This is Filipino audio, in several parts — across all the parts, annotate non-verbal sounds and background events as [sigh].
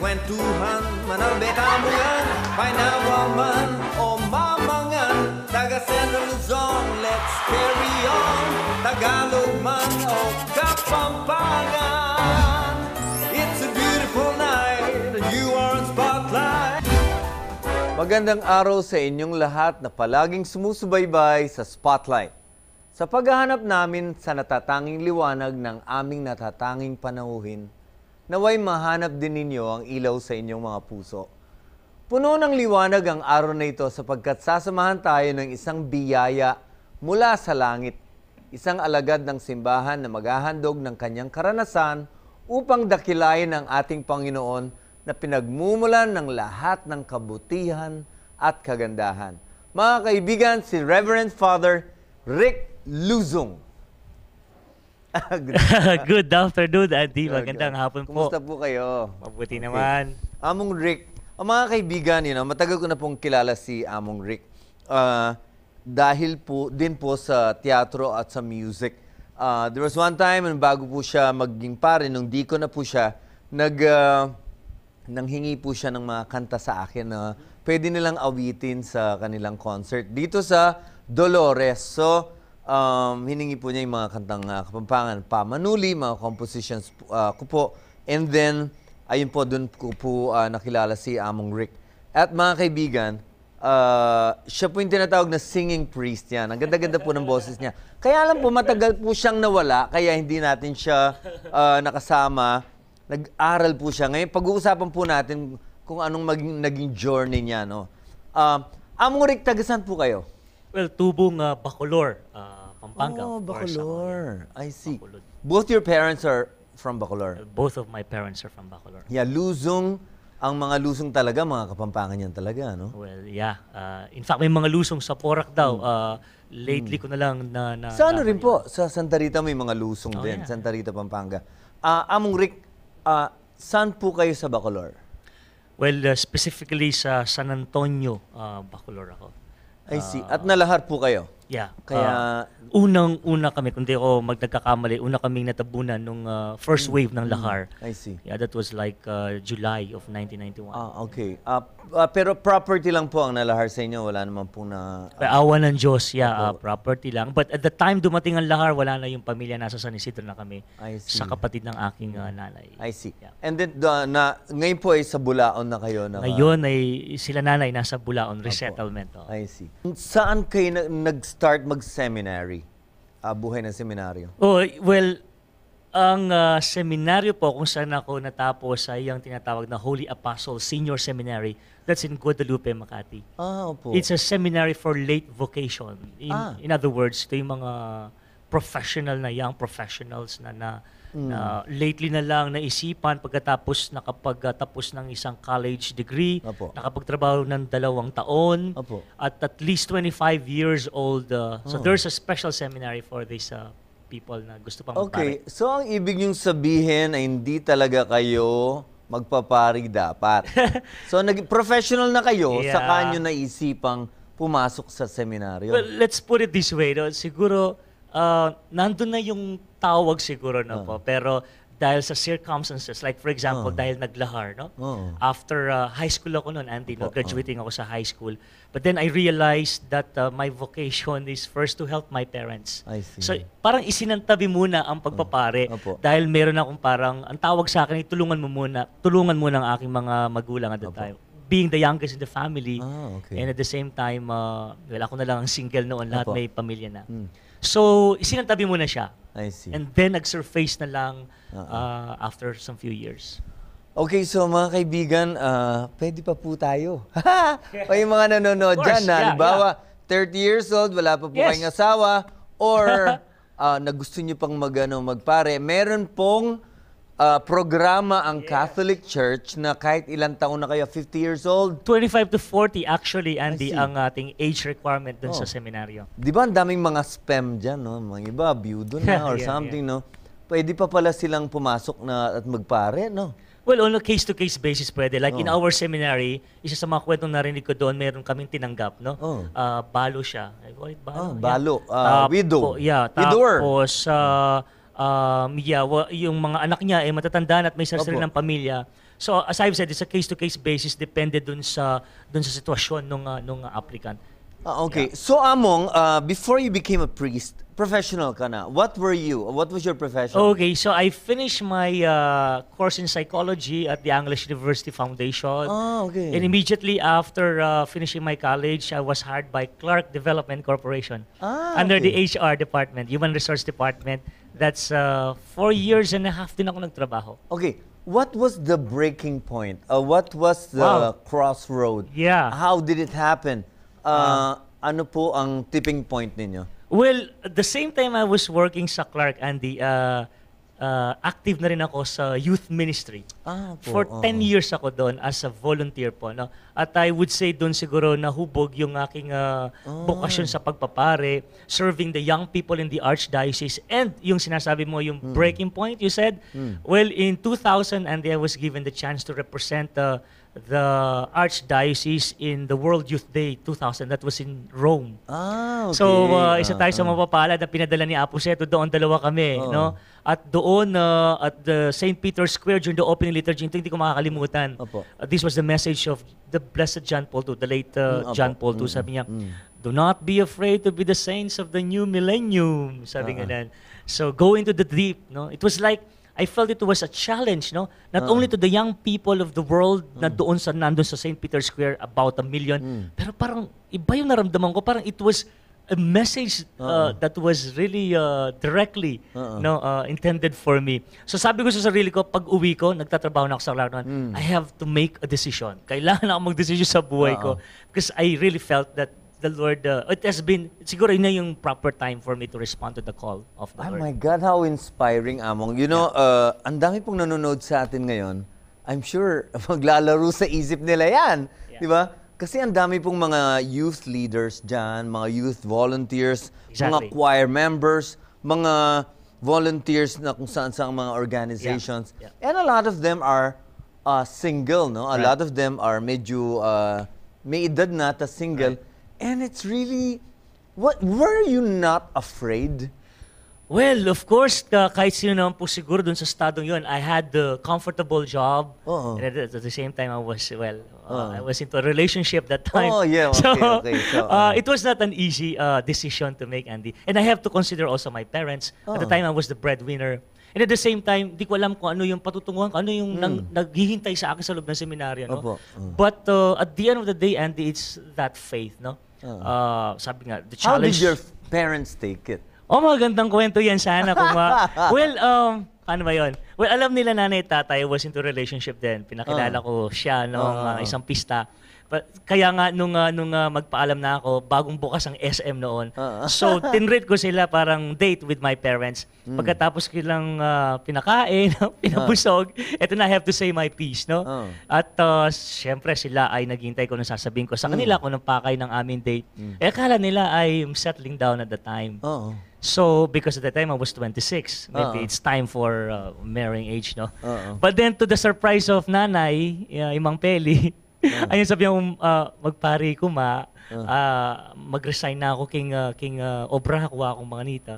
kwentuhan yan Painawaman o mamangan. Taga Central Luzon Let's carry on. Tagalog man o Kapampangan. It's a beautiful night And you are on spotlight. Magandang araw sa inyong lahat na palaging sumusubaybay sa Spotlight. Sa paghahanap namin sa natatanging liwanag ng aming natatanging panauhin, naway mahanap din ninyo ang ilaw sa inyong mga puso. Puno ng liwanag ang araw na ito sapagkat sasamahan tayo ng isang biyaya mula sa langit, isang alagad ng simbahan na maghahandog ng kanyang karanasan upang dakilayin ang ating Panginoon na pinagmumulan ng lahat ng kabutihan at kagandahan. Mga kaibigan, si Reverend Father Rick Luzong. [laughs] Good afternoon, Andy. Good, Magandang hapon po. Kumusta po kayo? Mabuti naman. Among Rick, ang mga kaibigan, you know, matagal ko na pong kilala si Among Rick. Ah, dahil po, din po sa teatro at sa music. Ah, there was one time, nung bago po siya maging pare, nung di ko na po siya, nag, ah, nanghingi po siya ng mga kanta sa akin na pwede nilang awitin sa kanilang concert dito sa Dolores. So, um, hiningi po niya yung mga kantang uh, Kapampangan, Pamanuli, mga compositions uh, ko po. And then, ayun po, doon ko po uh, nakilala si Among Rick. At mga kaibigan, uh, siya po yung tinatawag na singing priest yan. Ang ganda-ganda po ng boses niya. Kaya lang po, matagal po siyang nawala, kaya hindi natin siya uh, nakasama. Nag-aral po siya. Ngayon, pag-uusapan po natin kung anong maging, naging journey niya. No? Uh, Among Rick, tagasan po kayo? Well, tubong uh, Bacolor, uh, Pampanga. Oh, of course, ako. Bacolor. I see. Bacolod. Both your parents are from Bacolor. Uh, Both of my parents are from Bacolor. Yeah, Luzong. Ang mga Luzong talaga, mga Kapampangan yan talaga, no? Well, yeah. Uh, in fact, may mga lusong sa Porac daw. Uh, lately ko na lang na... na Hmm. Sa ano rin po, sa Santa Rita may mga Luzong Oh, din. yeah. Santa Rita, Pampanga. Ah, Among Rick, ah, saan po kayo sa Bacolor? Well, uh, specifically sa San Antonio, uh, Bacolor ako. I see. At nalahar po kayo? Yeah. Kaya- uh, unang-una kami, kundi ako magdagkakamali, una kaming natabunan nung uh, first wave ng lahar. I see. Yeah, that was like uh, July of 1991. Ah, okay. Ah, ah, pero property lang po ang nalahar sa inyo. Wala naman po na... May awa ng Diyos, yeah, uh, property lang. But at the time dumating ang lahar, wala na yung pamilya, nasa San Isidro na kami. I see. Sa kapatid ng aking uh, nanay. I see. Yeah. And then, the, na, ngayon po ay sa Bulaon na kayo. Na, Ngayon ay sila nanay nasa Bulaon Resettlement. oh. I see. Saan kayo na- nag-start mag-seminary? Ah, buhay ng seminaryo? Oh, well, ang uh, seminaryo po kung saan ako natapos ay yung tinatawag na Holy Apostle Senior Seminary. That's in Guadalupe, Makati. Ah, opo. It's a seminary for late vocation. In, Ah. in other words, ito yung mga professional na young professionals na na, Hmm. na lately na lang naisipan pagkatapos nakapagtapos ng isang college degree, Opo. nakapagtrabaho ng dalawang taon, Opo. at at least 25 years old. uh, Oh. So there's a special seminary for these uh, people na gusto pang Okay, magpare. so ang ibig niyong sabihin ay hindi talaga kayo magpapari dapat. [laughs] so nag professional na kayo, Yeah. saka nyo naisipang pumasok sa seminaryo. Well, let's put it this way. No? Siguro, uh, nandun na yung tawag siguro na po. Pero dahil sa circumstances, like for example, Ah. dahil naglahar, no? Oo. After uh, high school ako noon, Andy, no? Opo, graduating ako sa high school. But then I realized that uh, my vocation is first to help my parents. I see. So parang isinantabi muna ang pagpapare Opo. dahil meron akong parang, ang tawag sa akin, ay tulungan mo muna, tulungan muna ang aking mga magulang at the Opo. time. Being the youngest in the family, Ah, okay. and at the same time, uh, well, ako na lang ang single noon, lahat Opo. may pamilya na. Hmm. So, isinantabi mo na siya. I see. And then, nag-surface na lang Oo. uh, after some few years. Okay, so mga kaibigan, ah, pwede pa po tayo. [laughs] o yung mga nanonood course, dyan, na yeah, halimbawa, 30 years old, wala pa po Yes. kayong asawa, or ah, [laughs] na gusto nyo pang mag, ano, magpare, meron pong ah, programa ang Catholic Church na kahit ilang taon na kayo, 50 years old, 25 to 40 actually, Andy, ang ating age requirement dun Oh. sa seminaryo. Di ba ang daming mga spam dyan, no? Mga iba, byudo na [laughs] or Yeah, something, no? Pwede pa pala silang pumasok na at magpare, no? Well, on a case-to-case basis pwede. Like in Oh. our seminary, isa sa mga kwentong narinig ko doon, meron kaming tinanggap, no? Oh. Ah, balo siya. Ay, wait, Ah, balo. balo. Yeah. Ah, widow. Tapo- yeah. Widower. Tapos, ah, um, yeah, wa- yung mga anak niya ay matatanda na at may sarili Opo. ng pamilya. So as I've said, it's a case-to-case basis depende dun sa dun sa sitwasyon nung uh, nung uh, applicant. Ah, okay. So, Among, uh, before you became a priest, professional ka na. What were you? What was your profession? Okay, so I finished my uh, course in psychology at the English University Foundation. Ah, okay. And immediately after uh, finishing my college, I was hired by Clark Development Corporation Ah, under the. HR department, Human Resource Department. That's uh, four years and a half din ako nagtrabaho. Okay. What was the breaking point? Uh, what was the Wow. crossroad? Yeah. How did it happen? Uh, ano po ang tipping point ninyo? Well, at the same time I was working sa Clark, Andy, uh, uh, active na rin ako sa youth ministry. Ah, po, For oo. 10 years ako doon as a volunteer po. No? At I would say doon siguro nahubog yung aking uh, bokasyon sa pagpapare, serving the young people in the Archdiocese. And yung sinasabi mo, yung breaking point, you said, well, in 2000, and I was given the chance to represent uh, the Archdiocese in the World Youth Day 2000. That was in Rome. Ah, okay. So, uh, isa Ah, tayo sa ah. mapapalad na pinadala ni Apo Seto. Doon dalawa kami, Oo. no? At doon, uh, at the St. Peter's Square during the opening liturgy, ito hindi ko makakalimutan. Opo. Uh, this was the message of the Blessed John Paul II, the late uh, Mm. John Paul II. Mm, Sabi niya, mm. Do not be afraid to be the saints of the new millennium. Sabi Ah, nga nan. So, go into the deep. No? It was like, I felt it was a challenge, no? Not Ah. only to the young people of the world na doon sa nandun sa St. Peter's Square, about a million, Mm. pero parang iba yung naramdaman ko. Parang it was a message uh, that was really uh, directly Oo. no uh, intended for me. So sabi ko sa sarili ko, pag uwi ko, nagtatrabaho na ako sa Larnon, Mm. I have to make a decision. Kailangan ako mag-decision sa buhay ko. Oo. Because I really felt that the Lord, uh, it has been, siguro yun na yung proper time for me to respond to the call of the Oh Lord. my God, how inspiring, Among. You know, uh, ang dami pong nanonood sa atin ngayon. I'm sure [laughs] maglalaro sa isip nila yan. Yeah. Di ba? Kasi ang dami pong mga youth leaders dyan, mga youth volunteers, mga Exactly. choir members, mga volunteers na kung saan saan mga organizations. Yeah. And a lot of them are uh, single, no? A Right. lot of them are medyo uh, may edad na, ta single. And it's really, what, were you not afraid? Well, of course, uh, kahit sino naman po siguro dun sa estadong yun, I had the comfortable job. Oo. And at, at the same time, I was, well, uh, I was into a relationship that time. Oh, yeah, okay, so, okay. So, [laughs] uh, uh, it was not an easy uh, decision to make, Andy. And I have to consider also my parents. At the Oo. time, I was the breadwinner. And at the same time, di ko alam kung ano yung patutunguhan ko, ano yung nang, naghihintay sa akin sa loob ng seminaryo. No? Opo. Mm. But uh, at the end of the day, Andy, it's that faith. No? Uh, sabi nga, the How did challenge... your parents take it? Oh, magandang kwento yan sana kung ma... [laughs] well, um, paano ba yun? Well, alam nila nanay at tatay was into relationship din. Pinakilala Ah. ko siya nung Ah, uh, isang pista. But, kaya nga nung uh, nung uh, magpaalam na ako, bagong bukas ang SM noon. Ah. So, [laughs] tinreat ko sila parang date with my parents. Hmm. Pagkatapos kilang uh, pinakain, [laughs] pinabusog, eto na I have to say my piece, no? Ah. At uh, syempre sila ay naghintay ko nung sasabihin ko sa Hmm. kanila kung nung pakay ng aming date. Eh, akala nila I'm settling down at the time. Oo. So, because at the time I was 26, maybe Oo. it's time for uh, marrying age, no? Oo. But then to the surprise of nanay, uh, Imang Peli, [laughs] ayun sabi niya, uh, magpari ko ma, uh, mag-resign na ako king, uh, king uh, obra, kuha akong mga nita.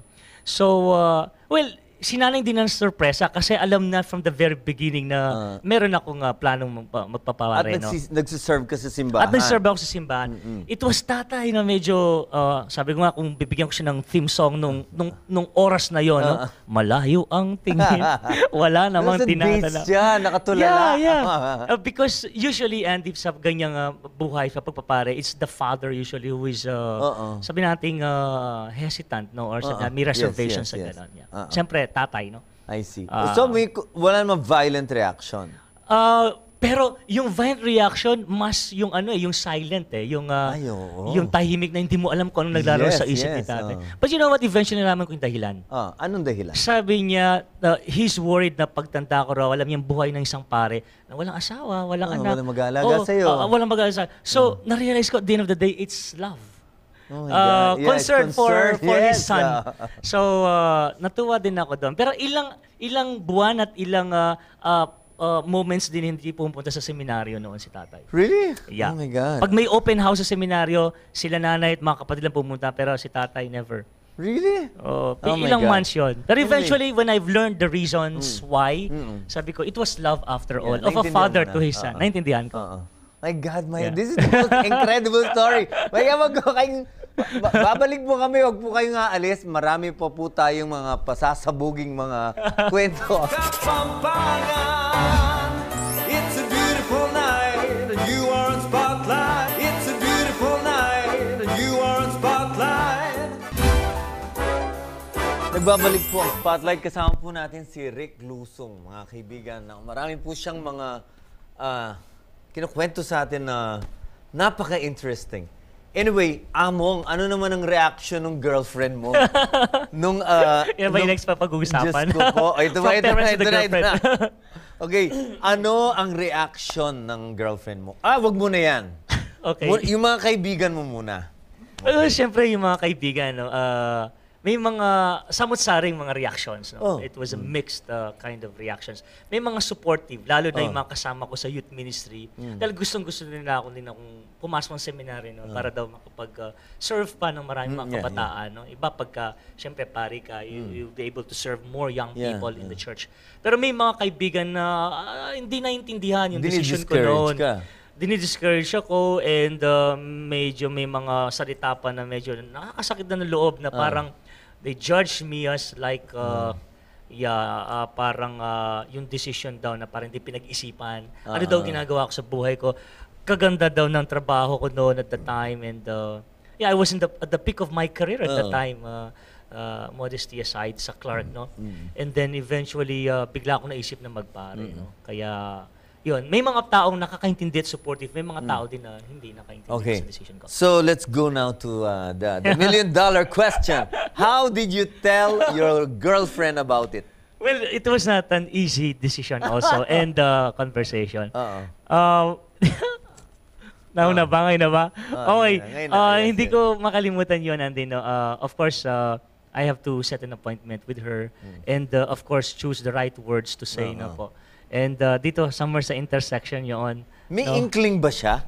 So, uh, well, sinanay din ng sorpresa kasi alam na from the very beginning na Ah. meron akong uh, planong magpa- At magpapare, no? nagsis- nagsiserve ka sa simbahan. At nag-serve ako sa simbahan. It was tatay na medyo, uh, sabi ko nga, kung bibigyan ko siya ng theme song nung, nung, nung oras na yon, no? malayo ang tingin. [laughs] Wala namang tinatala. siya, nakatulala. Yeah, yeah. Uh, because usually, Andy, sa ganyang uh, buhay, sa pagpapare, it's the father usually who is, uh, Oo. sabi nating, uh, hesitant, no? Or sa, may Yes, reservation yes, sa yes. gano'n. Yeah. Oo. Siyempre, tatay, no? I see. Ah. so, may, wala namang violent reaction. Uh, pero yung violent reaction, mas yung ano eh, yung silent eh. Yung, uh, Ay, oo. yung tahimik na hindi mo alam kung anong naglaro Yes, sa isip ni yes, tatay. oo. But you know what? Eventually nalaman ko yung dahilan. Ah, anong dahilan? Sabi niya, uh, he's worried na pagtanda ko raw, alam niya yung buhay ng isang pare, na walang asawa, walang Oo, anak. walang mag-aalaga Oo, sa'yo. oo, walang mag-aalaga sa'yo. So, na-realize ko at the end of the day, it's love. Oh my Uh, God. It's concern for concern. for his Yes, son. ah. [laughs] So uh, natuwa din ako doon. Pero ilang ilang buwan at ilang uh, uh, uh, moments din hindi pumunta sa seminaryo noon si tatay. Really? Yeah. Oh my God. Pag may open house sa seminaryo, sila nanay at mga kapatid lang pumunta pero si tatay never. Really? Oh, Oh my ilang God. months yun. Really? eventually, when I've learned the reasons why, Mm. sabi ko, it was love after all. Yeah, of a father to his son. Oo. Naintindihan ko. Oo. My God, my, Yeah. this is the most [laughs] incredible story. Maya wag ko kayong, ba- babalik po kami, wag po kayong aalis. Marami pa po tayong mga pasasabuging mga [laughs] kwento. Kapampangan, it's a beautiful night, and you are on spotlight. It's a beautiful night, and you are on spotlight. Nagbabalik po ang spotlight. Kasama po natin si Rick Lusong, mga kaibigan. Na marami po siyang mga ah, kinukwento sa atin na napaka-interesting. Anyway, Among, ano naman ang reaction ng girlfriend mo? [laughs] nung, ah, Yan ba yung next pa pag-uusapan? Diyos ko po. Oh, ito ba, ito to ito na, ito na. Okay, ano ang reaction ng girlfriend mo? Ah, wag mo na yan. [laughs] Okay. Yung mga kaibigan mo muna. Well, siyempre, yung mga kaibigan, no, ah, may mga samot-saring mga reactions. No? Oh. It was a mixed uh, kind of reactions. May mga supportive, lalo na Oh. yung mga kasama ko sa youth ministry. Dahil gustong-gusto nila ako din akong pumasok ng seminary no? para daw makapag-serve pa ng maraming Mm, mga yeah, kabataan. No? Iba pagka, siyempre, pari ka, you, you'll be able to serve more young Yeah, people in the church. Pero may mga kaibigan na ah, hindi naintindihan yung decision ko noon ka. dinidiscourage ako and uh, medyo may mga salita pa na medyo nakakasakit na ng loob na parang they judge me as like uh, yeah, uh, parang uh, yung decision daw na parang hindi pinag-isipan. Ano daw ginagawa ko sa buhay ko? Kaganda daw ng trabaho ko noon at the time and uh, yeah, I was in the, at the peak of my career at the Oo. time. Uh, uh, modesty aside sa Clark, no? And then eventually, uh, bigla ako naisip na magpare, no? Kaya, yun. May mga taong nakakaintindi at supportive. May mga tao din na hindi nakaintindi Okay. sa decision ko. So let's go now to uh, the, the million dollar [laughs] question. How did you tell your girlfriend about it? Well, it was not an easy decision also [laughs] and uh, conversation. Oo. Um, [laughs] Nauna ba? Ngayon na ba? Ah, okay. ngayon na, Uh, yes, hindi yes. ko makalimutan yun, Andy. No? Uh, of course, uh, I have to set an appointment with her and uh, of course, choose the right words to say. No, Hmm. Po. And uh, dito, somewhere sa intersection yun. May no? inkling ba siya?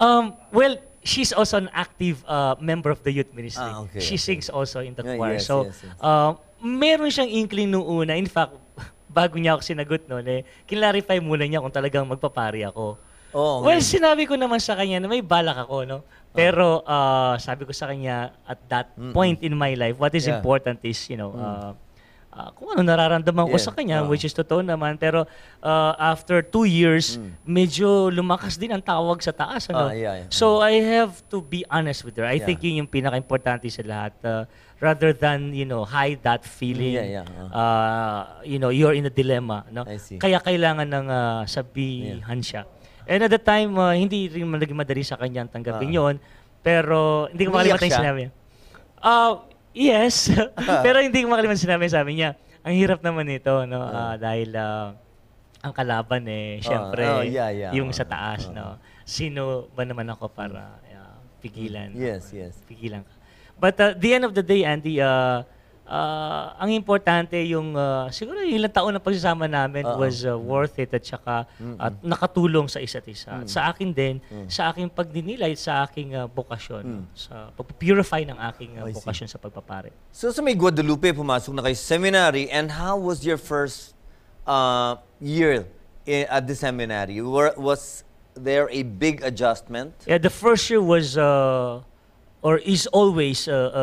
Um, well, she's also an active uh, member of the youth ministry. Ah, okay, she okay. sings also in the Yeah, choir. yes, so, yes, yes. uh, meron siyang inkling nung una. In fact, [laughs] bago niya ako sinagot noon, eh, kinlarify muna niya kung talagang magpapari ako. Oo. Well, sinabi ko naman sa kanya na may balak ako, no? Pero uh, sabi ko sa kanya, at that point in my life, what is Yeah. important is, you know, uh, uh, kung ano nararamdaman ko Yeah. sa kanya, Oo. which is totoo naman. Pero uh, after two years, medyo lumakas din ang tawag sa taas. Ano? yeah, yeah. So I have to be honest with her. I Yeah. think yun yung pinaka-importante sa lahat. Uh, rather than, you know, hide that feeling. Yeah, yeah, uh, you know, you're in a dilemma. No? Kaya kailangan ng uh, sabihan siya. And at the time, uh, hindi rin naging madali sa kanya ang tanggapin Ah. yon. Pero hindi ko makalimutan yung sinabi. Uh, yes. [laughs] Pero hindi ko makalimutan sinabi. Sabi niya, ang hirap naman nito, no? Ah, dahil ah, ang kalaban eh, syempre, oh, yeah, yeah. yung sa taas, ah. no? Sino ba naman ako para ah, pigilan? Yes, yes. Pigilan ka. But uh, the end of the day, Andy, uh, uh, ang importante yung, uh, siguro yung ilang taon na pagsasama namin Oo. was uh, worth it at saka at nakatulong sa isa't isa. At sa akin din, Mm. sa aking pagdinilay, sa aking uh, bokasyon, sa pag-purify ng aking uh, bokasyon sa pagpapare. So sa may Guadalupe, pumasok na kayo sa seminary. And how was your first uh, year i- at the seminary? Were, was there a big adjustment? Yeah, the first year was uh, or is always uh, uh,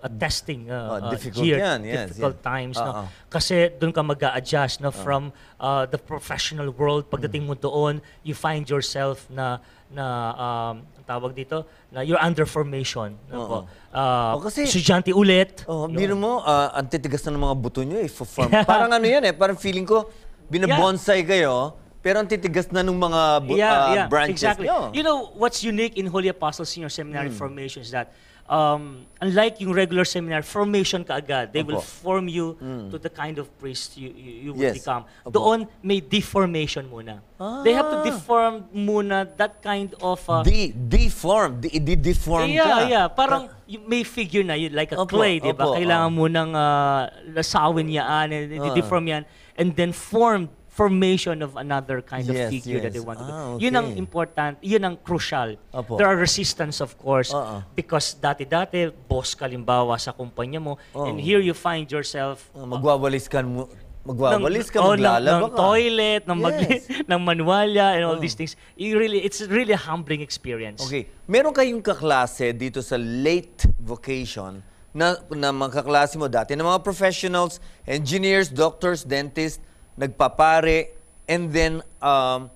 uh, a testing uh, Oh, uh, difficult year, yan, yes, difficult yeah. times. Oo. No? Kasi doon ka mag adjust no? from uh, the professional world. Pagdating mo doon, you find yourself na na um, tawag dito na you're under formation. No? po. Oh, Uh, kasi- estudyante ulit. Oh, biro mo, uh, ang titigas na ng mga buto nyo eh. for- form. [laughs] Parang ano yan eh, parang feeling ko, binabonsai kayo, pero ang titigas na ng mga uh, branches exactly. nyo. You know what's unique in Holy Apostles Senior Seminary Hmm. formation is that um, unlike yung regular seminar, formation ka agad. They will Opo. form you to the kind of priest you, you, you will Yes. become. Opo. Doon, may deformation muna. They have to Ah. deform muna that kind of... Uh, De- deform, de- de- deform yeah, ka. yeah. Parang you may figure na yun, like a Opo, clay, di ba? Kailangan oh. mo nang uh, lasawin yan, and Ah. deform yan, and then form formation of another kind of Yes, figure that they want to Ah, do. Yun ang okay. important, yun ang crucial. Opo. There are resistance of course Oo. because dati-dati boss ka limbawa sa kumpanya mo and Oo. here you find yourself Ah, magwawalis ka mo. ng, Magwawalis ka, oh, ng- maglalaba ng ka. toilet, ng, magli- Yes. [laughs] ng manualya and all Oh. these things. You really, it's really a humbling experience. Okay. Meron kayong kaklase dito sa late vocation na, na mga kaklase mo dati na mga professionals, engineers, doctors, dentists, nagpapare, and then um,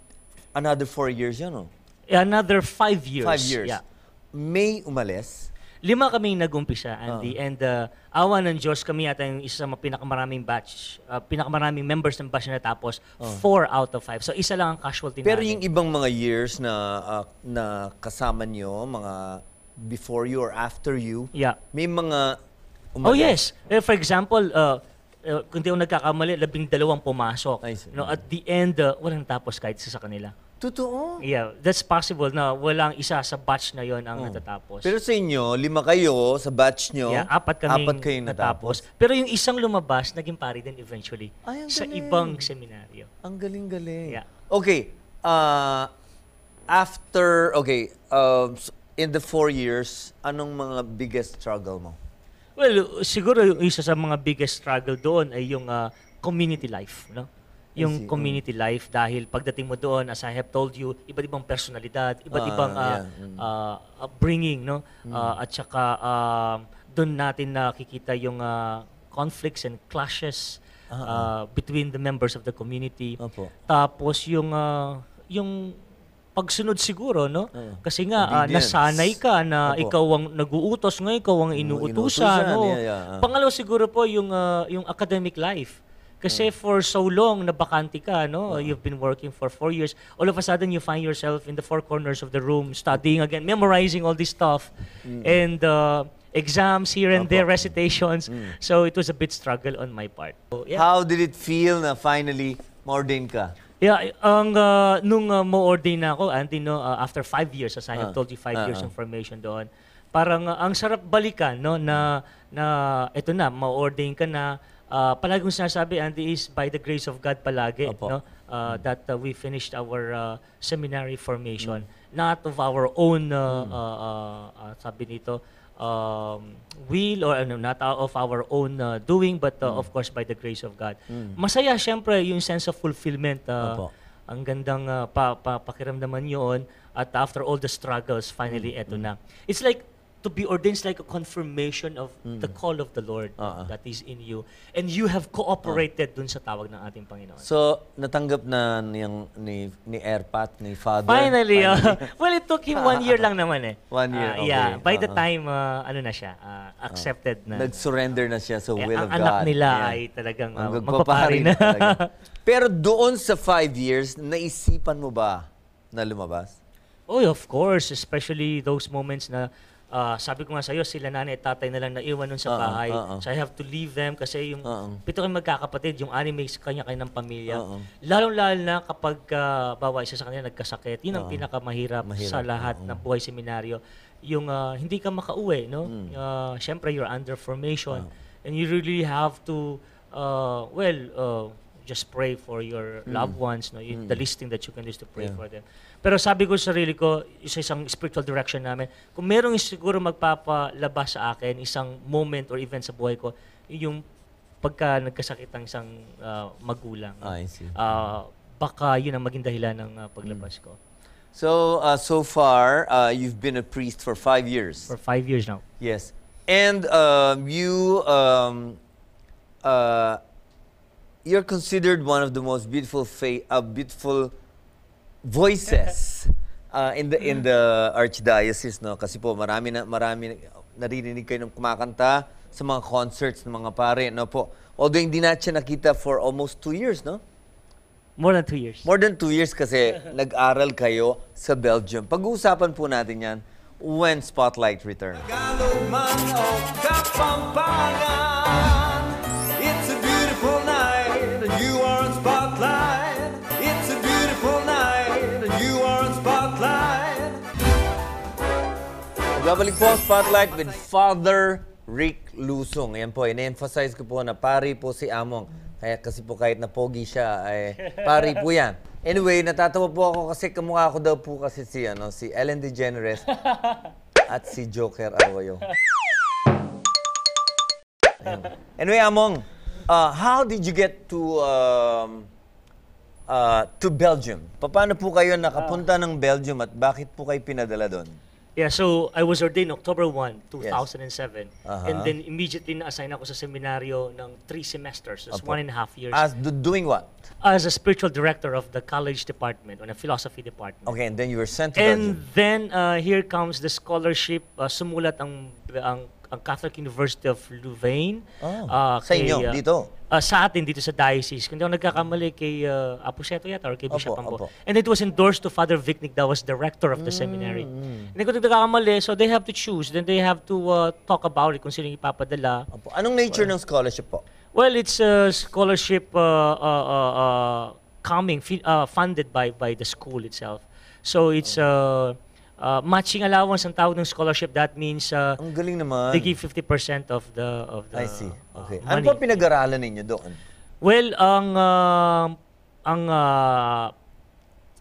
another four years yun, no? Another five years. Five years. Yeah. May umalis. Lima kaming nagumpisa, Andy. Ah. And uh, awa ng Diyos, kami yata yung isa sa mga pinakamaraming batch, uh, pinakamaraming members ng batch na natapos, four out of five. So isa lang ang casualty. Pero namin. yung ibang mga years na ah, na kasama nyo, mga before you or after you, Yeah. may mga Oh umalis. yes. Eh, for example, uh, uh, kung di ako nagkakamali, labing dalawang pumasok. No, at the end, uh, walang tapos kahit isa sa kanila. Totoo. Yeah, that's possible na walang isa sa batch na yon ang Oh. natatapos. Pero sa inyo, lima kayo sa batch nyo. yeah, apat kaming apat kayong natapos. Pero yung isang lumabas, naging pari din eventually Ay, sa galing. ibang seminaryo. Ang galing-galing. Yeah. Okay. Uh, after, okay, s- in the four years, anong mga biggest struggle mo? Well, siguro yung isa sa mga biggest struggle doon ay yung uh, community life, no? Yung community life dahil pagdating mo doon, as I have told you, iba't ibang personalidad, iba't Ah, ibang uh, yeah, mm. uh, upbringing, no? Uh, at saka um, doon natin nakikita yung uh, conflicts and clashes uh, between the members of the community. Opo. Tapos yung uh, yung pagsunod siguro, no? Oo. Kasi nga Obedience. nasanay ka na Opo. ikaw ang nag-uutos, ngayon ikaw ang inuutusan, inuutusan, no? yeah, yeah, ah. Pangalawa siguro po yung ah, yung academic life. Kasi for so long na bakante ka, no? You've been working for four years. All of a sudden, you find yourself in the four corners of the room, studying again, memorizing all this stuff, and uh, exams here and Opo. there, recitations. So it was a bit struggle on my part. So, yeah. How did it feel na finally ma-ordain ka? Yeah, ang uh, nung uh, mo-ordain na ako, Andy, no, uh, after five years, as I have Ah. told you, five Ah, years ah. ng formation doon, parang uh, ang sarap balikan, no, na, na ito na, ma-ordain ka na, uh, palagi kong sinasabi, Andy, is by the grace of God palagi, Opo. no, uh, that uh, we finished our uh, seminary formation, not of our own, uh, uh, uh, uh, sabi nito, um, will or ano, not of our own uh, doing, but uh, of course by the grace of God. Masaya, syempre, yung sense of fulfillment. uh, Opo. ang gandang uh, pa, pa, pakiramdaman yun. At after all the struggles, Mm, finally, eto na. It's like, to be ordained is like a confirmation of the call of the Lord Mm. Ah. that is in you. And you have cooperated dun sa tawag ng ating Panginoon. So, natanggap na niyang, ni, ni Airpat, ni Father? Finally, uh, [laughs] well, it took him one year lang naman eh. One year, Yeah, okay. by the Uh-uh. time, uh, ano na siya, uh, accepted na. Nag-surrender na siya sa Eh, will ang of God. anak nila Yeah. ay talagang Ang uh, magpapari na. talaga. [laughs] Pero doon sa five years, naisipan mo ba na lumabas? Oh, of course, especially those moments na ah, sabi ko nga sa'yo, sila nanay at tatay na lang naiwan nun sa Oo, bahay. oo. So I have to leave them kasi yung Oo. pito kayong magkakapatid, yung anime sa kanya-kanya ng pamilya. Oo. Lalong-lalo na kapag uh, bawa isa sa kanila nagkasakit, yun ang pinakamahirap Mahirap, sa lahat ng buhay seminaryo. Yung ah, hindi ka makauwi, no? Mm. Ah, Siyempre, you're under formation. And you really have to, uh, well, uh, just pray for your loved ones. No? Yun, The least thing that you can do is to pray. Yeah. for them. Pero sabi ko sa sarili ko, isa isang spiritual direction namin, kung merong siguro magpapalabas sa akin, isang moment or event sa buhay ko, yung pagka nagkasakit ang isang ah, magulang. Ah, I see. Ah, baka yun ang maging dahilan ng ah, paglabas ko. So, uh, so far, uh, you've been a priest for five years. For five years now. Yes. And um, you, um, uh, you're considered one of the most beautiful, fa- uh, beautiful voices uh, in the in the archdiocese, no? Kasi po marami na marami na- naririnig kayo ng kumakanta sa mga concerts ng mga pare, no po. Although hindi na siya nakita for almost two years, no? More than two years. More than two years kasi [laughs] nag-aral kayo sa Belgium. Pag-uusapan po natin yan when Spotlight returns. Tagalog man o Kapampangan Babalik po ang Spotlight with Father Rick Lusong. Ayan po, in-emphasize ko po na pari po si Among. Kaya kasi po kahit na pogi siya, ay pari po yan. Anyway, natatawa po ako kasi kamukha ko daw po kasi si, ano, si Ellen DeGeneres [laughs] at si Joker Arroyo. Anyway, Among, uh, how did you get to um, uh, to Belgium? Paano po kayo nakapunta ng Belgium at bakit po kayo pinadala doon? Yeah, so I was ordained October 1, 2007. Aha. And then immediately na-assign ako sa seminaryo ng three semesters. That's Opo. one and a half years. As do- doing what? as a spiritual director of the college department, on a philosophy department. Okay, and then you were sent to And Belgium. then uh, here comes the scholarship. Uh, sumulat ang, ang ang Catholic University of Louvain. Oh, uh, sa inyo, uh, dito? uh, sa atin, dito sa diocese. Kung di ako nagkakamali kay uh, Apo Seto yata or kay Bishop Opo, Ambo. opo. And it was endorsed to Father Vicnic that was director of the seminary. Mm. Hindi ko nagkakamali, so they have to choose. Then they have to uh, talk about it kung sino yung ipapadala. Opo. Anong nature ng scholarship po? Well, it's a scholarship uh, uh, uh, coming, uh, funded by by the school itself. So it's uh, uh, matching allowance ang tawag ng scholarship. That means uh, Ang galing naman. they give 50% of the of the I see. uh, Okay. ano money. po pinag-aralan ninyo doon? Well, ang uh, ang uh,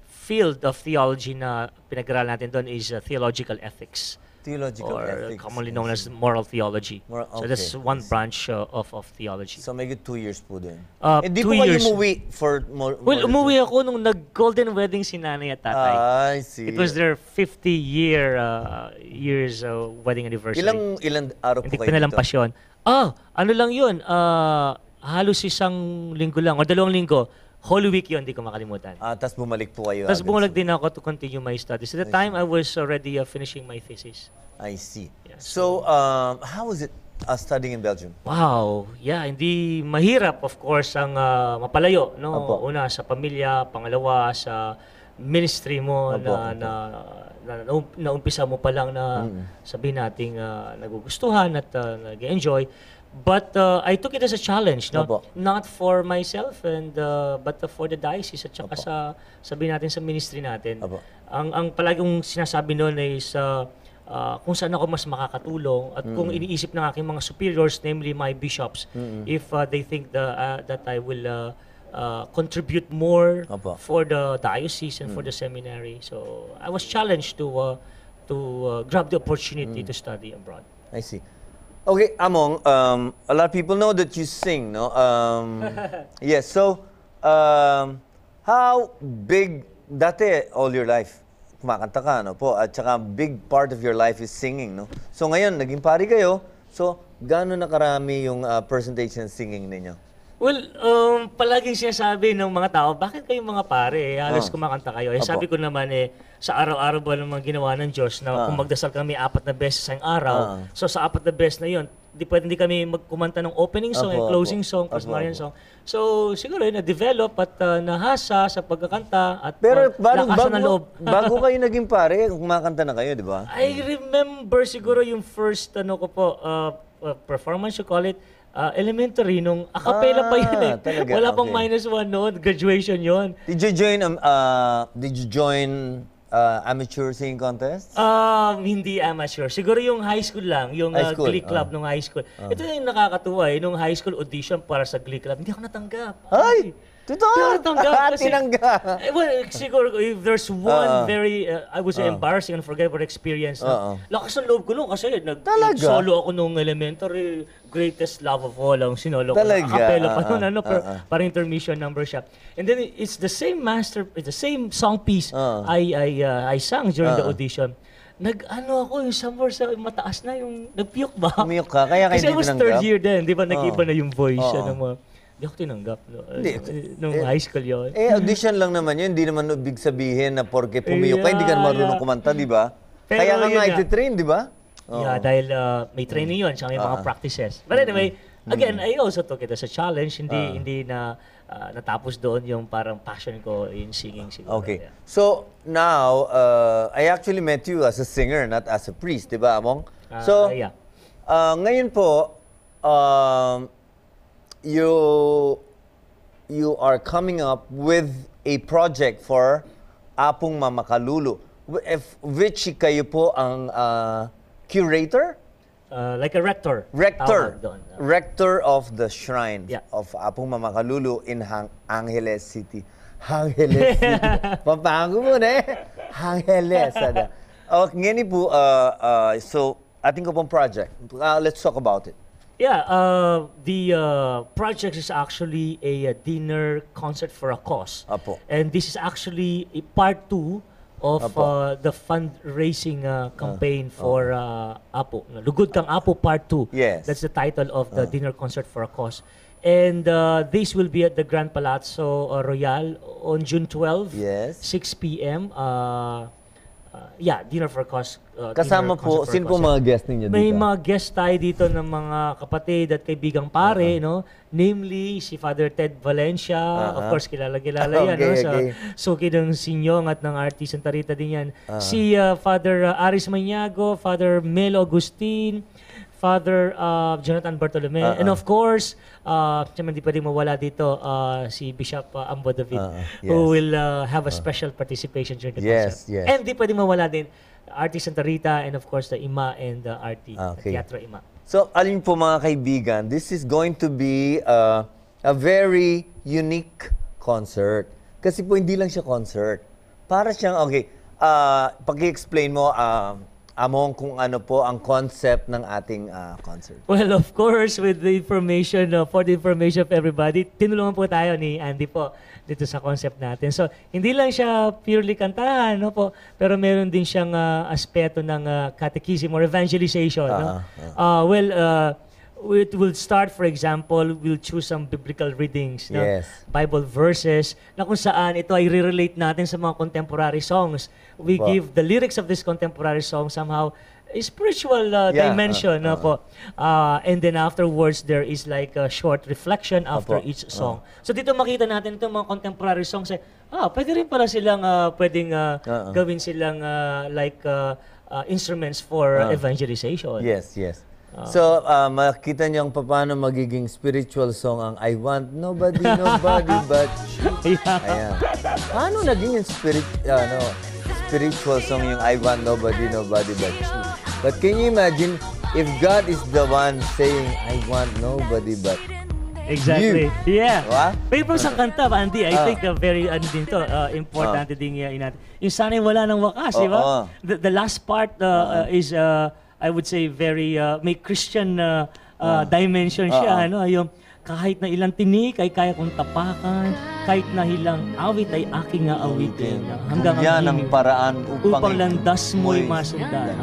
field of theology na pinag-aralan natin doon is uh, theological ethics Theological or ethics. commonly known as moral theology. Moral- So that's okay, one branch uh, of of theology. So may two years po din. Uh, Hindi two po kayo years. umuwi for more, Well, more than umuwi ako nung nag-golden wedding si nanay at tatay. I see. It was their 50 year uh, years uh, wedding anniversary. Ilang ilang araw po Hindi ko kayo pinalampas yun. Ah, ano lang yun? ah, halos isang linggo lang o dalawang linggo. Holy Week yun, hindi ko makalimutan. Ah, tapos bumalik po kayo. Tapos agad. bumulag din ako to continue my studies. At the time, I was already uh, finishing my thesis. I see. Yeah, So, um, how was it uh, studying in Belgium? Wow, yeah, hindi mahirap of course ang ah, mapalayo, no? Opo. Una sa pamilya, pangalawa sa ministry mo Opo, na, opo. na na naum- naumpisa mo pa lang na sabihin nating ah, nagugustuhan at uh, nag-enjoy. But uh, I took it as a challenge, no? Opo. Not for myself and uh, but uh, for the diocese at saka sa sabihin natin sa ministry natin. Opo. Ang ang palaging sinasabi noon is uh, uh, kung saan ako mas makakatulong at kung iniisip ng aking mga superiors, namely my bishops, if uh, they think the, uh, that I will uh, uh, contribute more Opo. for the diocese and for the seminary. So I was challenged to uh, to uh, grab the opportunity to study abroad. I see. Okay, Among, um, a lot of people know that you sing, no? Um, [laughs] yes, so, um, how big, dati, all your life, kumakanta ka, no po? At saka, big part of your life is singing, no? So, ngayon, naging pari kayo, so, gaano na karami yung uh, percentage ng singing ninyo? Well, um, palaging sinasabi ng mga tao, bakit kayo mga pare, eh, halos Oh. kumakanta kayo? Eh, Opo. sabi ko naman eh, sa araw-araw ba naman ginawa ng Diyos na Ah. kung magdasal kami apat na beses ang araw, Ah. so sa apat na beses na yun, di pwede hindi kami magkumanta ng opening song, Opo, and closing opo. song, Opo, Marian opo. song. So, siguro yun, na-develop at uh, nahasa sa pagkakanta at Pero, uh, bago, lakasan ng bago, loob. [laughs] bago kayo naging pare, kumakanta na kayo, di ba? I remember siguro yung first ano ko po uh, uh, performance you call it uh, elementary nung a cappella pa yun eh. Ah, talaga? Wala pang Okay. minus one noon, graduation yon. Did you join, um, uh, did you join uh, amateur singing contest? Um, hindi amateur. Siguro yung high school lang, yung High uh, school, Glee Club ah. nung high school. Ito yung nakakatuwa eh, nung high school audition para sa Glee Club, hindi ako natanggap. Ay! Totoo! Hindi ako natanggap. kasi- Tinanggap! Eh, well, siguro if there's one Ah. very, uh, I would say embarrassing and forgettable experience. Ah, ah. Na, lakas ng loob ko nung kasi nag, Talaga? solo ako nung elementary, greatest love of all ang sinolo ko. Talaga? Acapella pa Ah, ah. ano, Ah, ah. parang intermission number siya. And then it's the same master, it's the same song piece Ah. I, I, uh, I sang during the Ah, ah. audition. Nag-ano ako, yung somewhere sa mataas na, yung nag-puke ba? Umiyok ka, kaya kayo Kasi I was third year din, di ba? Nag-iba na yung voice. Ano mo. Hindi ako tinanggap. No? Hindi. Nung Eh, high school yun. Eh, audition lang naman yun. Hindi naman ibig sabihin na porke pumiyok ka, hindi ka Yeah, marunong yeah. kumanta, di ba? Kaya nga yun nga iti-train, di ba? Oo. Yeah, dahil uh, may training yun, tsaka may mga Ah. practices. But anyway, again, I also took it as a challenge. Hindi Ah. hindi na uh, natapos doon yung parang passion ko in singing siguro. Okay. Yeah. So, now, uh, I actually met you as a singer, not as a priest, di ba, Among? Ah, so, yeah. uh, ngayon po, um, you you are coming up with a project for Apong Mamakalulu, if, which kayo po ang uh, curator? uh, like a rector. Rector. doon. Rector of the Shrine Yeah. of Apong Mama Kalulu in Hang Angeles City. Angeles City. [laughs] Pampago mo na eh. Angeles. [laughs] Ada. Oh, ngani po, uh, uh, so, ating ko pong project. Uh, let's talk about it. Yeah, uh, the uh, project is actually a, uh dinner concert for a cause. Apo. And this is actually a part two of uh, the fundraising uh, campaign for uh, Apo. Lugod Kang Apo Part 2. Yes. That's the title of the dinner concert for a cause. And uh, this will be at the Grand Palazzo Royal on June 12, Yes. 6 p.m. Uh, yeah, dinner for cause. uh, Kasama dinner po, sino po mga guest ninyo dito? May mga guest tayo dito ng mga kapatid at kaibigang pare, no? Namely, si Father Ted Valencia. Of Uh-huh. course, kilala-kilala [laughs] yan, no? Okay, Sa okay. suki ng Sinyong at ng RT Santa Rita din yan. Uh-huh. Si uh, Father uh, Aris Maniago, Father Melo Agustin, Father uh, Jonathan Bartolome, Uh-huh. and of course, uh, siyempre hindi pwedeng mawala dito uh, si Bishop uh, Ambo David, Uh-huh, who yes. will uh, have a special participation during the Yes, concert. yes. And hindi pwedeng mawala din RT Santa Rita and of course the Ima and the RT, Okay. Teatro Ima. So, alin po mga kaibigan, this is going to be uh, a very unique concert. Kasi po hindi lang siya concert. Para siyang, okay, uh, pag-explain mo, uh, Among, kung ano po ang concept ng ating uh, concert. Well, of course, with the information, uh, for the information of everybody, tinulungan po tayo ni Andy po dito sa concept natin. So, hindi lang siya purely kantahan, no po, pero meron din siyang uh, aspeto ng uh, catechism or evangelization. no? Uh, well, uh, it will start, for example, we'll choose some biblical readings, no? Yes. Bible verses, na kung saan ito ay re-relate natin sa mga contemporary songs. We Po. give the lyrics of this contemporary song somehow a spiritual uh, Yeah, dimension uh, no po. Uh, and then afterwards there is like a short reflection after Opo, each song. So dito makita natin itong mga contemporary songs eh, ah, pwede rin pala silang uh, pwedeng uh, Uh-uh. gawin silang uh, like uh, uh, instruments for uh, Uh. evangelization. Yes, yes. So, uh, makita niyo kung paano magiging spiritual song ang I want nobody, [laughs] nobody but you. Ayan. Paano naging yung spirit, ano, spiritual song yung I want nobody, nobody but you? But can you imagine if God is the one saying I want nobody but Exactly. Yeah. Diba? Pero pa isang kanta, Andy, I Ah. think uh, very ano din to, uh, importante din uh, inat. Yung sana'y wala ng wakas, di ba? Oo. The, the last part uh, uh, is, uh, I would say, very, uh, may Christian uh, uh, dimension siya. Oo. Ano? Yung kahit na ilang tinik ay kaya kong tapakan, kahit na ilang awit ay aking aawitin. Hanggang yan ang paraan upang, upang landas mo'y masundan.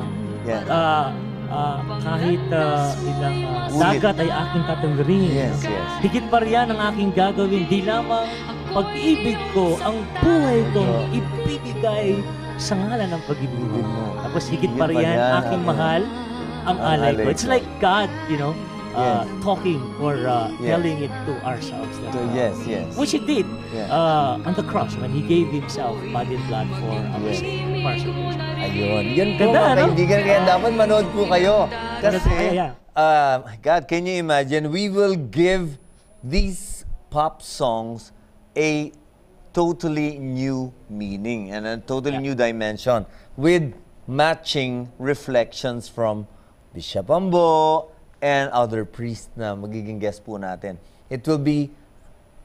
Yan. Ah, ah, kahit ah, ilang ah, Ulit. dagat ay aking tatanggirin. Yes, yes. Higit pa riyan ang aking gagawin. Di lamang pag-ibig ko, ang buhay ko, ibibigay sa ngalan ng pag-ibig mo. Tapos higit pa riyan, yan, aking mahal, ang alay ko. It's like God, you know, uh, Yes. talking or uh, Yes. telling it to ourselves. that, uh, yes, yes. Which He did Yeah. uh, on the cross when He gave Himself body and blood for our Yes. salvation. Ayun. Yan po Ganda, mga ano? kaibigan. Kaya dapat manood po kayo. Kasi, yeah. uh, God, can you imagine? We will give these pop songs a totally new meaning and a totally new dimension with matching reflections from Bishop Ambo and other priests na magiging guest po natin. It will be,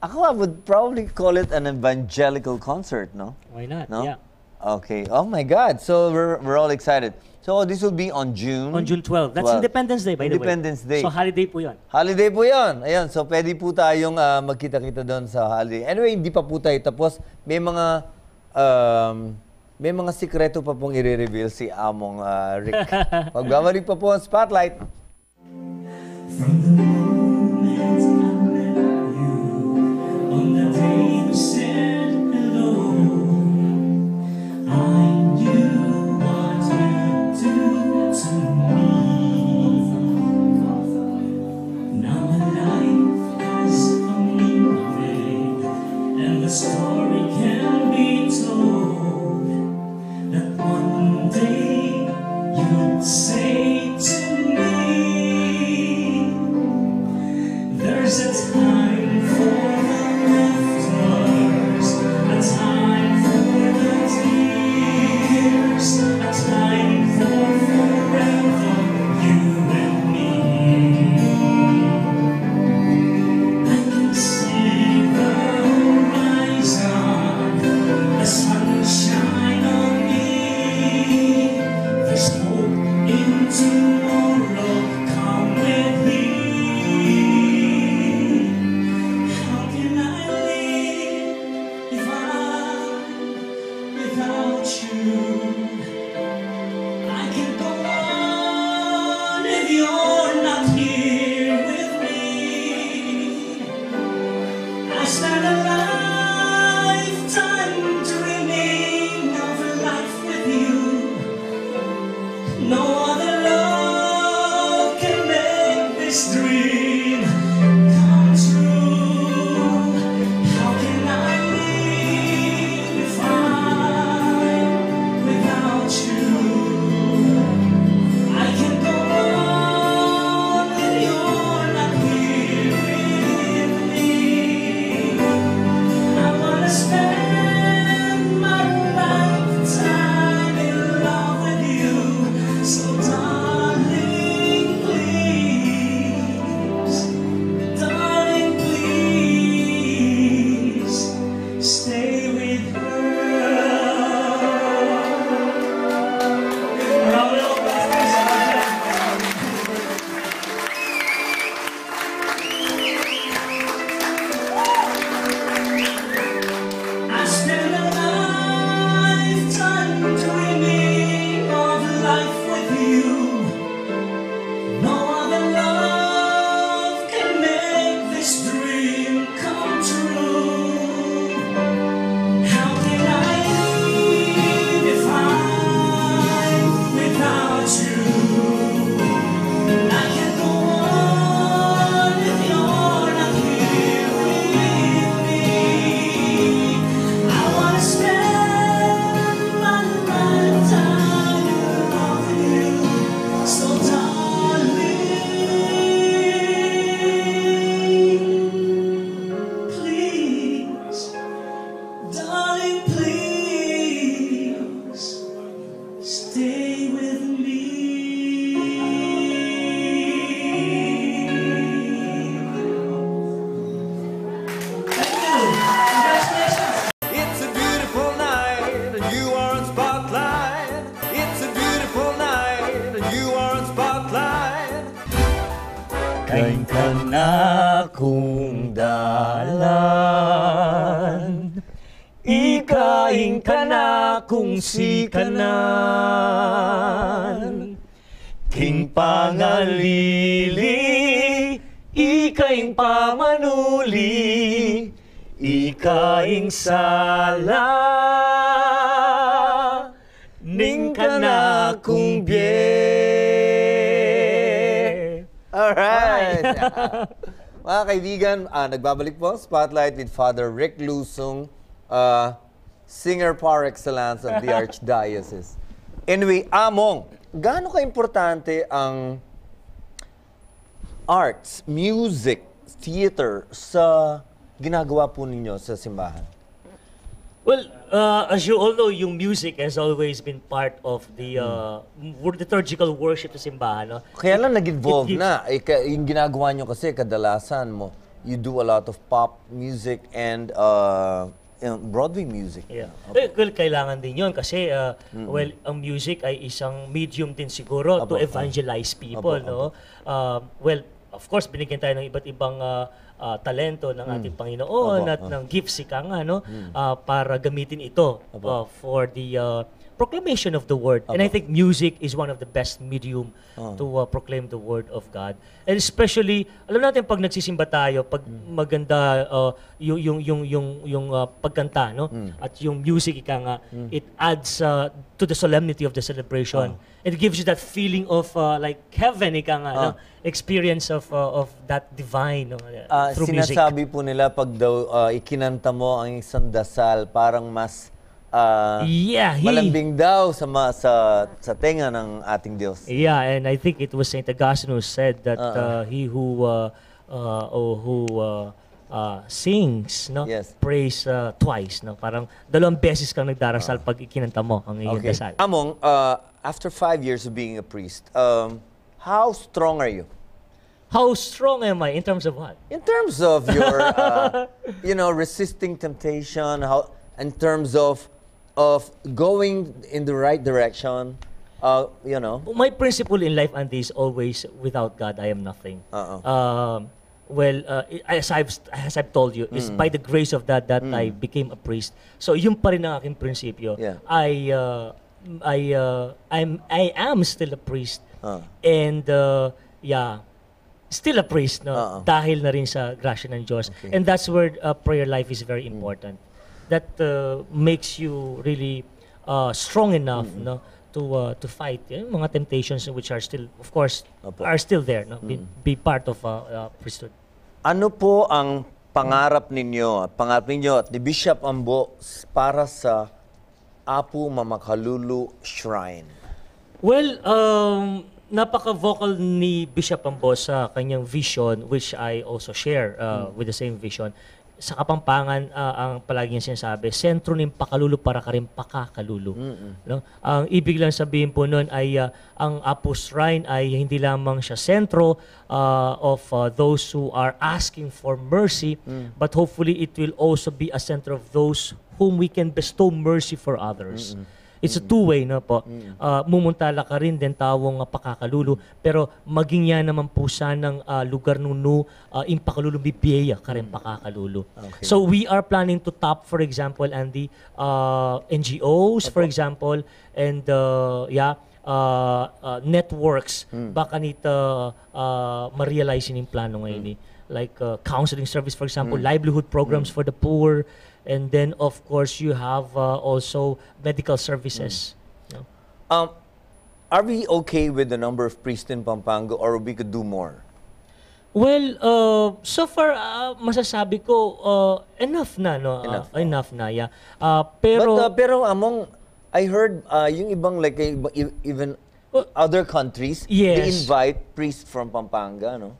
ako I would probably call it an evangelical concert, no? Why not? No? Yeah. Okay. Oh my God. So we're, we're all excited. So this will be on June. On June 12. That's 12. Independence Day, by Independence the way. Day. So, holiday po yun. Holiday po yon. Ayun. So pwede po tayong ah, magkita-kita doon sa holiday. Anyway, hindi pa po tayo tapos. May mga um, may mga sikreto pa pong i-reveal si Among ah, Rick. [laughs] Magbabalik pa po ang spotlight. From the moment I met you, on the day you said hello, I see Mga kaibigan, ah, nagbabalik po Spotlight with Father Rick Lusong, ah, singer par excellence of the [laughs] Archdiocese. Anyway, Among, gaano ka-importante ang arts, music, theater sa ginagawa po ninyo sa simbahan? Well, uh, as you all know, yung music has always been part of the uh, liturgical worship sa simbahan. No? Kaya lang nag-evolve It na. Ika, yung ginagawa nyo kasi, kadalasan mo, you do a lot of pop music and uh, you know, Broadway music. Yeah. Eh, well, kailangan din yun kasi, uh, well, ang music ay isang medium din siguro Apo, to evangelize people, no? Um, well, of course, binigyan tayo ng iba't ibang uh, uh, talento ng ating Panginoon Apo, at ah. ng gifts, ika nga, no? Uh, para gamitin ito uh, for the uh, proclamation of the word. And I think music is one of the best medium to uh, proclaim the word of God. And especially, alam natin pag nagsisimba tayo, pag maganda uh, yung yung yung yung yung uh, pagkanta, no? At yung music ika nga, it adds uh, to the solemnity of the celebration. It gives you that feeling of uh, like heaven ika nga, no? Experience of uh, of that divine no? Ah, through music. sinasabi po nila pag daw ah, ikinanta mo ang isang dasal, parang mas ah, Yeah, he- malambing daw sa, ma- sa, sa tenga ng ating Diyos. Yeah, and I think it was Saint Augustine who said that Uh-uh. uh, he who uh, uh, oh, who uh, uh, sings, no, Yes. prays uh, twice, no, parang dalawang beses kang nagdarasal pag ikinanta mo ang iyong dasal. Among, uh, after five years of being a priest, um, how strong are you? How strong am I in terms of what? In terms of your, [laughs] uh, you know, resisting temptation, how, in terms of, of going in the right direction, uh, you know, My principle in life, Andy, is always without God, I am nothing. Uh-uh. Um, well, uh, as I've as I've told you, it's Mm. by the grace of that that I became a priest. So yun pa rin ang aking prinsipyo. Yeah. I uh, I uh, I'm I am still a priest. Uh. And uh, yeah, still a priest no Uh-uh. dahil na rin sa grasya ng Diyos. Okay. And that's where uh, prayer life is very important. That uh, makes you really uh, strong enough no to uh, to fight yung mga temptations which are still of course Opo. are still there no be, be part of uh, uh, priesthood. Ano po ang pangarap ninyo, pangarap ninyo at ni Bishop Ambo para sa Apu Mamakalulu Shrine? Well, um, napaka-vocal ni Bishop Ambo sa kanyang vision, which I also share uh, with the same vision. Sa Kapampangan ah, ang palagi niyang sinasabi, sentro ng pakalulu para ka rin pakakalulu. No? Ang ibig lang sabihin po noon ay ah, ang Apo Shrine ay hindi lamang siya sentro ah, of ah, those who are asking for mercy, but hopefully it will also be a center of those whom we can bestow mercy for others. It's a two-way no po. Ah, mumuntala ka rin din tawong uh, pakakalulu. Pero maging yan naman po sanang ah, lugar nuno uh, in pakalulu bibiyeya ka rin pakakalulu. So we are planning to tap for example Andy uh, NGOs for example and uh, yeah uh, uh, networks. Baka nito uh, ma-realize yung plano ngayon eh. like uh, counseling service for example livelihood programs for the poor and then of course you have uh, also medical services no? Um, are we okay with the number of priests in Pampanga or we could do more? well uh, so far uh, masasabi ko uh, enough na no Uh, Enough, enough na yeah Uh, pero but, uh, pero among, I heard uh, yung ibang like uh, even other countries, they Yes. invite priests from Pampanga, no?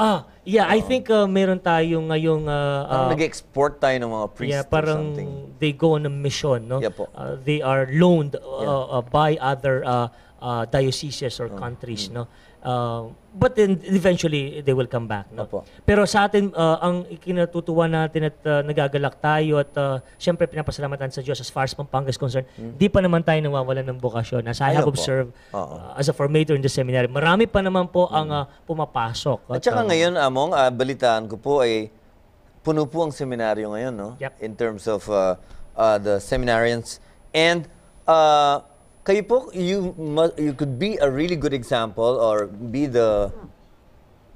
Ah yeah I think uh, meron tayong ngayong uh, Parang uh, nag-export tayo ng mga priests Yeah, or parang something. they go on a mission, no? Yeah po. Uh, they are loaned uh, uh, by other uh, uh, dioceses or countries, Mm. no? Uh, but then eventually they will come back, no? Opo. Pero sa atin uh, ang ikinatutuwa natin at uh, nagagalak tayo at uh, syempre pinapasalamatan sa Diyos as far as Pampanga is concerned, di pa naman tayo nawawalan ng bukasyon. As I Mm. Ayun have po. observed uh, as a formator in the seminary, marami pa naman po ang uh, pumapasok. At saka uh, ngayon, Among, ah, balitaan ko po ay puno po ang seminaryo ngayon, no? Yep. In terms of uh, uh, the seminarians. And uh, kayo po, you, you could be a really good example or be the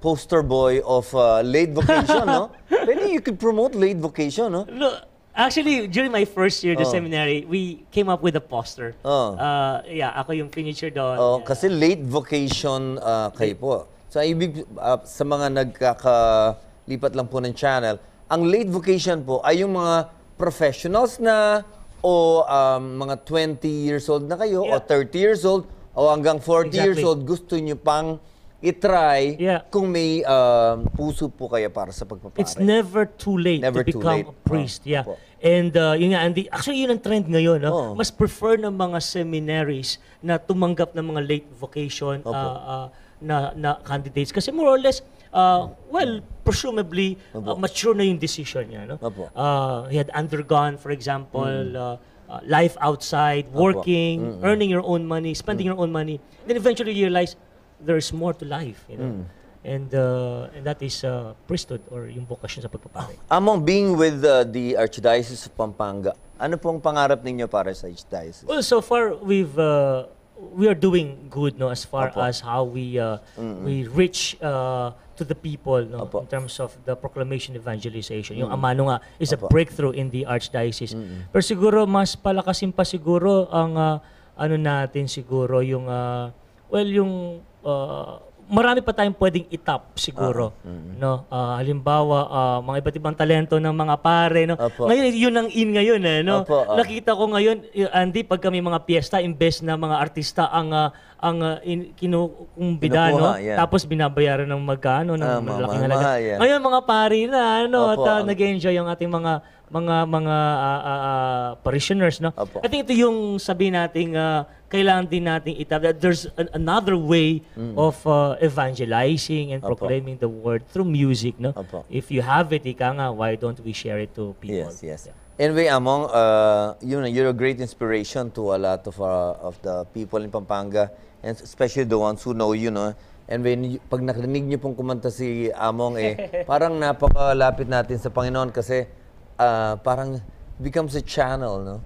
poster boy of uh, late vocation, no? [laughs] Maybe you could promote late vocation, no? No, actually, during my first year, the Oh. seminary, we came up with a poster. Oh. Uh, yeah, ako yung finisher doon. Oh, kasi late vocation uh, kayo po. So, ibig, uh, sa mga nagkakalipat lang po ng channel, ang late vocation po ay yung mga professionals na o um, mga 20 years old na kayo o Yeah. 30 years old o hanggang 40 years Exactly. old gusto nyo pang itry Yeah. kung may um, puso po kayo para sa pagpapare. It's never too late Never to too become late. a priest. Oh, yeah. opo. And uh, yun nga, Andy, actually yun ang trend ngayon. No? Oh. Mas prefer ng mga seminaries na tumanggap ng mga late vocation Opo. uh, uh, na, na candidates. Kasi more or less, uh, well, presumably, uh, mature na yung decision niya. No? Opo. Uh, he had undergone, for example, uh, uh, life outside, working, earning your own money, spending your own money. Then eventually you realize there's more to life. You know? And, uh, and that is uh, priesthood or yung vocation sa pagpapare. Among being with uh, the Archdiocese of Pampanga, ano pong pangarap ninyo para sa Archdiocese? Well, so far we've uh, we are doing good no as far Opo. as how we uh, we reach uh, to the people no Opo. in terms of the proclamation evangelization. Yung amano nga is a Opo. breakthrough in the archdiocese. Pero siguro mas palakasin pa siguro ang uh, ano natin siguro yung uh, well yung uh, marami pa tayong pwedeng itap siguro no Ah, halimbawa ah, mga iba't ibang talento ng mga pare no Opo. ngayon yun ang in ngayon eh no Opo, ah. nakita ko ngayon y- Andy pag kami mga piyesta imbes na mga artista ang ah, ang uh, in, kinukumbida no yeah. tapos binabayaran ng magkano ng Ah, malaking halaga yeah. ngayon mga pari na ano at Opo, ah, ang- nag-enjoy ang ating mga mga mga ah, ah, ah, parishioners no Opo. I think ito yung sabi nating ah, kailangan din nating itap that there's an- another way of ah, evangelizing and Mm. Opo. proclaiming the word through music no Opo. if you have it ika nga why don't we share it to people Yes, yes. Yeah. Anyway, Among, uh, you know, you're a great inspiration to a lot of uh, of the people in Pampanga, and especially the ones who know you, know. And when pag nakarinig niyo pong kumanta si Among, eh, [laughs] parang napakalapit natin sa Panginoon kasi uh, parang becomes a channel, no?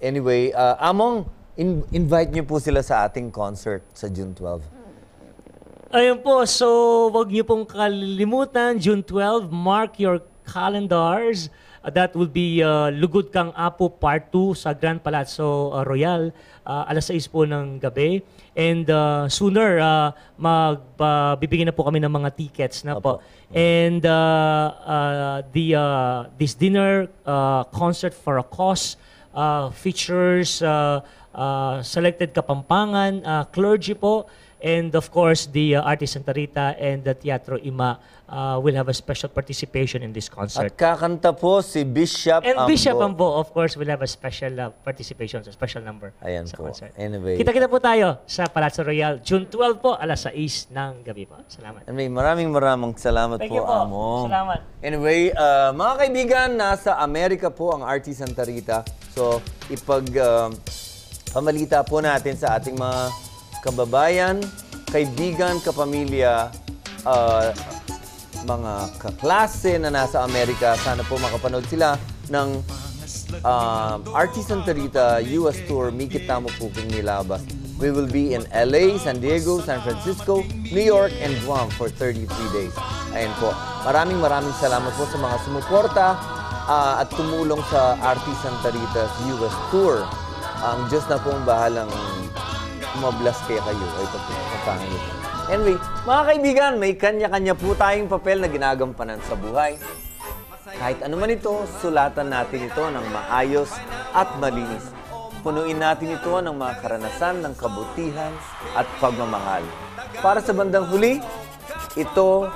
Anyway, uh, Among, in- invite niyo po sila sa ating concert sa June 12. Ayun po, so wag niyo pong kalilimutan, June 12, mark your calendars. Uh, that will be uh, Lugod Kang Apo Part 2 sa Grand Palazzo uh, Royal, uh, alas 6 po ng gabi. And uh, sooner, uh, magbibigyan na po kami ng mga tickets na po. Opo. And uh, uh, the uh, this dinner uh, concert for a cause uh, features uh, uh, selected Kapampangan, uh, clergy po, and of course the uh, Artist Santa Rita and the Teatro Ima uh, will have a special participation in this concert. At kakanta po si Bishop And Ambo. Bishop Ambo, of course, will have a special uh, participation, a special number Ayan sa po. concert. Anyway. Kita-kita po tayo sa Palazzo Royal, June 12 po, alas 6 ng gabi po. Salamat. Anyway, maraming maraming salamat Thank po, po. Among. Salamat. Anyway, uh, mga kaibigan, nasa Amerika po ang Artie Santa Rita. So, ipag uh, pamalita po natin sa ating mga kababayan, kaibigan, kapamilya, uh, mga kaklase na nasa Amerika. Sana po makapanood sila ng um, Artie Santa Rita US Tour, Mikit Tamo po kung nilabas. We will be in LA, San Diego, San Francisco, New York, and Guam for 33 days. Ayan po. Maraming maraming salamat po sa mga sumuporta ah, at tumulong sa Artie Santa Rita's US Tour. Ang Diyos na po ang bahalang umablas kaya kayo. Ito po, sa pangit. Anyway, mga kaibigan, may kanya-kanya po tayong papel na ginagampanan sa buhay. Kahit ano man ito, sulatan natin ito ng maayos at malinis. Punuin natin ito ng mga karanasan ng kabutihan at pagmamahal. Para sa bandang huli, ito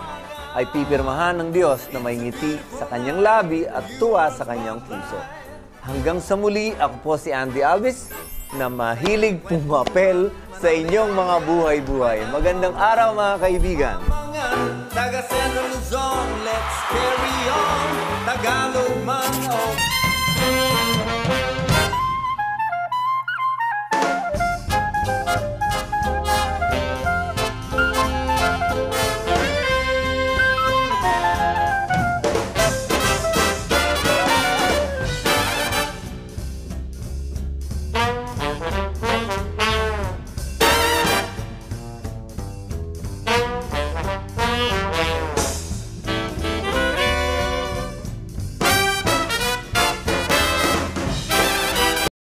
ay pipirmahan ng Diyos na may ngiti sa kanyang labi at tuwa sa kanyang puso. Hanggang sa muli, ako po si Andy Alves na mahilig pumapel sa inyong mga buhay-buhay. Magandang araw mga kaibigan! Taga Luzon, let's carry on. Tagalog man o